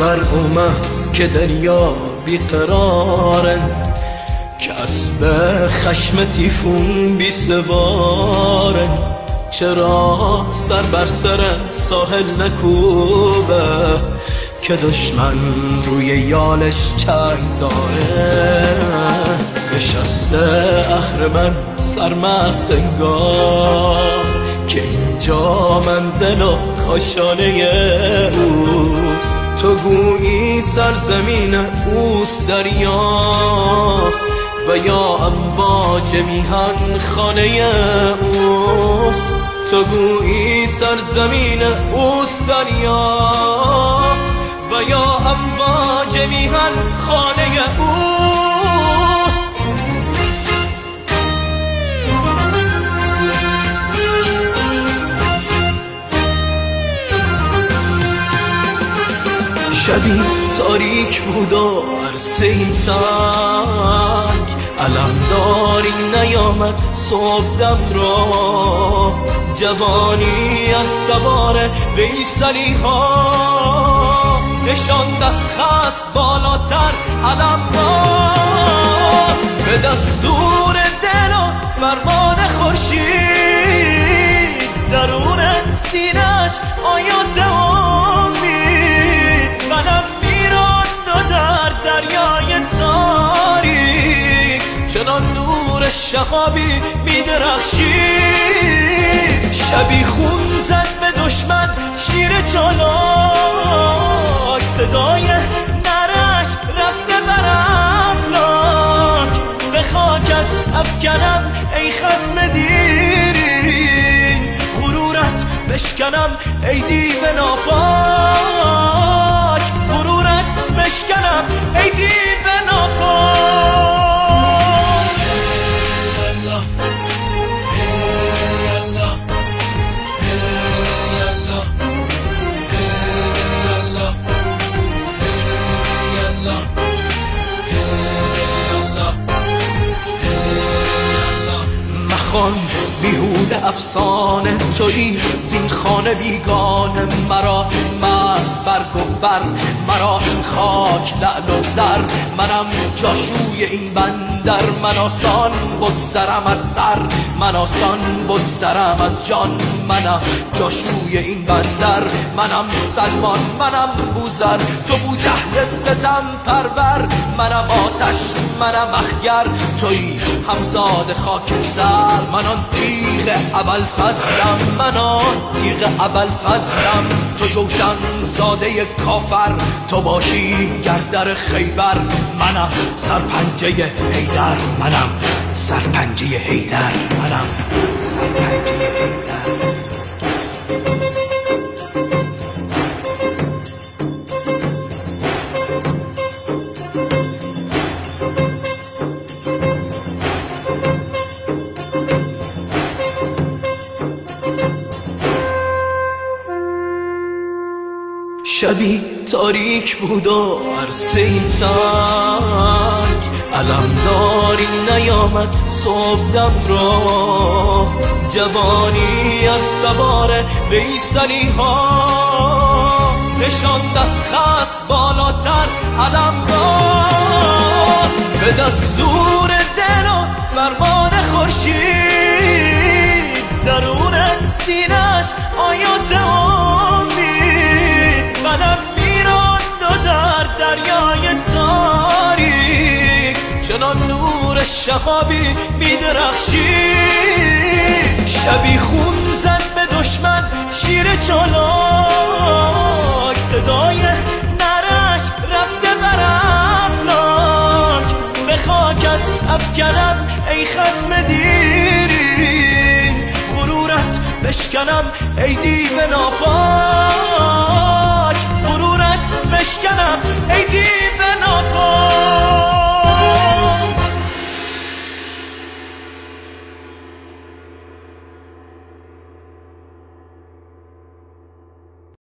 مفهومه که دنیا بیقرارن کسب خشم تیفون بی سوارن چرا سر بر سر ساحل نکوبه که دشمن روی یالش چنگ داره؟ نشسته اهرمن سرمست انگار که اینجا منزل و کاشانه اوست. تو گویی سرزمین اوست دریا و یا امواج میهن خانه اوست. تو گویی سرزمین اوست دریا و یا امواج میهن خانه اوست. شبی تاریک بود و عرصه تنگ. علمداری نیامد صبح دم را. جوانی از تبار بیسلی ها نشان دست خست بالاتر علم را به دستور دل و فرمان خورشید چنان نور شهابی میدرخشید شبی خون زد به دشمن شیر چالاک صدای نرش رفته بر افلاک. به خاکت افکنم ای خسم دیری. غرورت بشکنم ای دیو ناپاک. غرورت بشکنم ای دیو ناپاک. مخوان بیهوده افسانه توی زین خانه بیگانه مرا مز برگ و بر مرا خاک لعل و زر. منم جاشوی این بندر من آسان بگذرم از سر. من آسان بگذرم از جان. منم جاشوی این بندر منم سلمان منم بوزر. تو بو جهل ستم پرور منم آتش منم اخگر توی همزاد خاکستر. من آن تیغ اول فصلم من آن تیغ اول فصلم تو جوشن زاده کافر تو باشی گردر خیبر. منم سرپنجه هیدر منم سرپنجه هیدر منم سرپنجه شبی تاریک بود و عرصه تنگ علمداری نیامد صبح دم را. جوانی از تبار بیسلی ها. نشان دست خست بالاتر علم را. به دستور دل و فرمان خورشید درون سینش آیات امید منم میراند و در دریای تاریک. چنان نور شهابی میدرخشید شبی خون زد به دشمن شیر چالاک. صدای نرش رفته بر افلاک. به خاکت افکنم ای خسم دیری غرورت بشکنم ای دیو ناپاک. بشکنم ای دیو ناپاک.